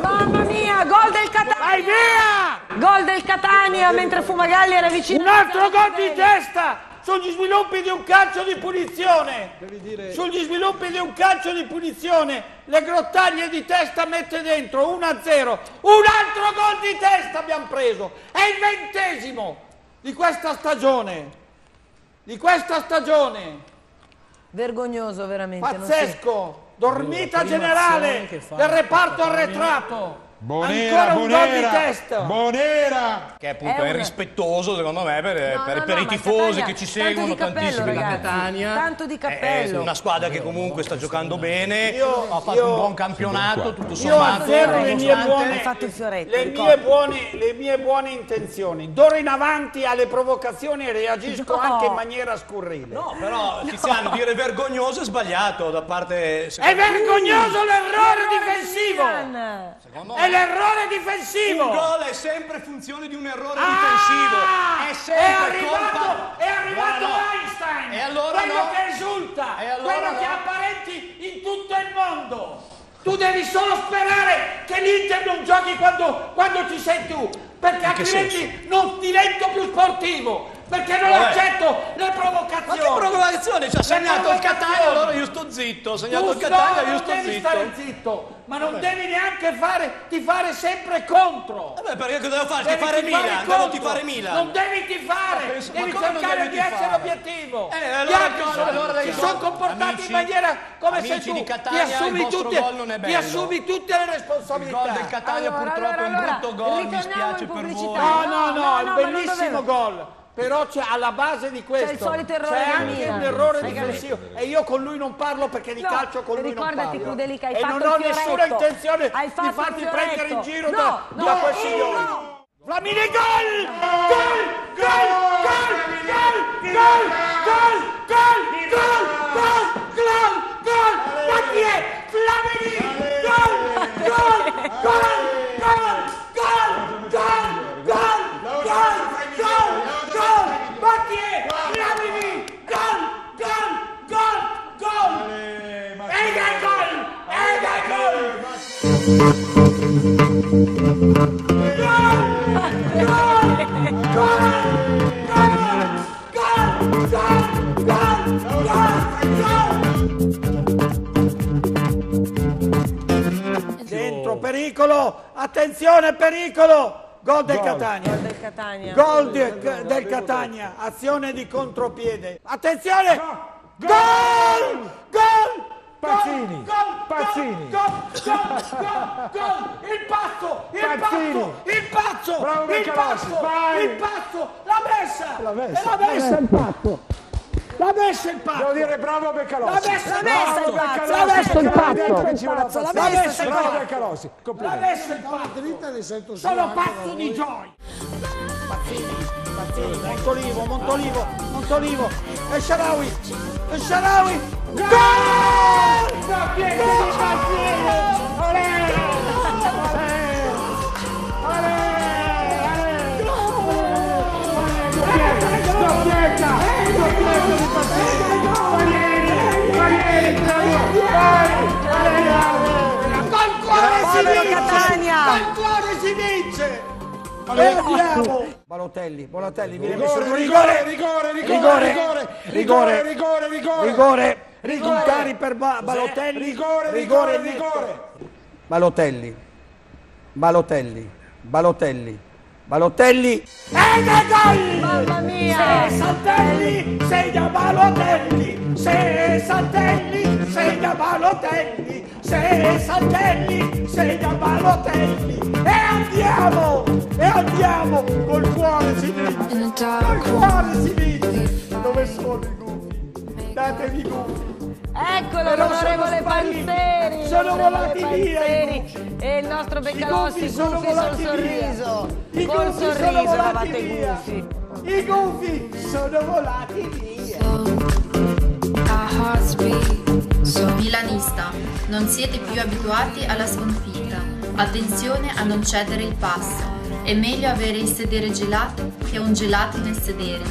Mamma mia, gol del Catania! Vai via! Gol del Catania mentre Fumagalli era vicino. Un altro gol di testa sugli sviluppi di un calcio di punizione. Sugli sviluppi di un calcio di punizione. Le grottaglie di testa mette dentro 1-0. Un altro gol di testa abbiamo preso. È il ventesimo di questa stagione. Di questa stagione. Vergognoso veramente. non si- Pazzesco. Dormita generale del reparto arretrato. Bonera, Ancora un gol di Bonera, testa. Bonera. Che appunto È è, una- rispettoso secondo me per, No, per- no, per no, i tifosi Catania- che ci tanto seguono di cappello. Catania. Tanto di È cappello. una squadra che comunque sta giocando bene, Io- ha fatto io- un buon campionato, tutto Io sommato. affermo le mie buone, fatto il fioretto, le mie buone, le mie buone intenzioni. D'ora in avanti alle provocazioni reagisco No. anche in maniera scurrile. No, però Tiziano, dire vergognoso è sbagliato da parte... È vergognoso l'errore difensivo! Secondo È me. L'errore Un difensivo! gol è sempre funzione di un errore Ah! difensivo. È È sempre arrivato, colpa... è arrivato No, no. Einstein! E allora quello no. che esulta! E allora quello no. che ha parenti in tutto il mondo! Tu devi solo sperare che l'Inter non giochi quando, quando ci sei tu, perché altrimenti non divento più sportivo, perché non Vabbè. accetto le Ma provocazioni! Che provocazione? Ci ha Le segnato il Catania, allora io sto zitto. Ha segnato Tu il Catania, no, io sto devi zitto. stare zitto, ma non devi neanche fare, tifare sempre contro. Vabbè, perché cosa devo fare? Devi Tifare tifare Milan? Devo contro. tifare Milan. Non devi tifare, penso- devi cercare devi di essere tifare? obiettivo. Eh, Gli allora altri cosa- sono- allora si sono comportati amici- in maniera come se tu di Catania, ti assumi il tutte, gol non è ti assumi tutte le Il responsabilità. gol del Catania Allora, purtroppo è un brutto gol, mi spiace per voi. pubblicità. No, no, No, è un bellissimo gol. Però c'è alla base di questo il solito errore c'è anche un errore Hai difensivo e io con lui non parlo perché di No, calcio con lui non ricordati, parlo. Crudeli, che hai e fatto non ho nessuna intenzione di farti prendere in giro No, da, no, da quei signori. no. Flamini gol! Gol! Gol! Gol! Gol! Gol! Gol! Gol! Dentro, pericolo! Attenzione, pericolo! Gol del Catania. Gol del Catania. Gol de- del Catania, azione di contropiede. Attenzione! Gol! Gol! Pazzini, Gol! Pazzini. Gol! Il pazzo! Il Pazzini. pazzo! Il pazzo! Bravo Il pazzo! vai. Il pazzo! L'ha messa! L'ha messa. L'ha messa il pazzo! L'ha messa il pazzo! Devo dire bravo Beccalossi. L'ha messa, Bravo messa il pazzo, l'ha messa il pazzo. passare. messa il Bravo pazzo. Beccalossi. Complimenti. messa il pazzo! Sono pazzo di gioia! Pazzini, Mazzini, Montolivo, Montolivo, Montolivo, e Sharawi, e Sharawi, gol! Da piede di Mazzini, olè, olè, olè, olè, doppietta, doppietta di Mazzini, Manieri, Manieri, Manieri, Manieri, col cuore si vince, col cuore si vince, lo abbiamo! Balotelli, Balotelli, viene messo Rigore, rigore, rigore, rigore, rigore, rigore, rigore, rigore, rigore, rigore, Rigore. Rincari per Ba- Balotelli, Rigore, rigore, rigore. Balotelli, Balotelli, Balotelli, Balotelli, ed è gol! Mamma mia! Se Saltelli, segna Balotelli, se Saltelli, segna Balotelli, se Saltelli, segna Balotelli, e andiamo, e andiamo, col cuore si vince, col cuore si vince, dove sono i gufi? Datevi i gufi. Eccolo l'onorevole. Panzeri! Sono volati via. E il nostro Beccalossi, gufi sono volati sorriso! I gufi sono volati via. I gufi sono volati via. Non siete più abituati alla sconfitta. Attenzione a non cedere il passo. È meglio avere il sedere gelato che un gelato nel sedere.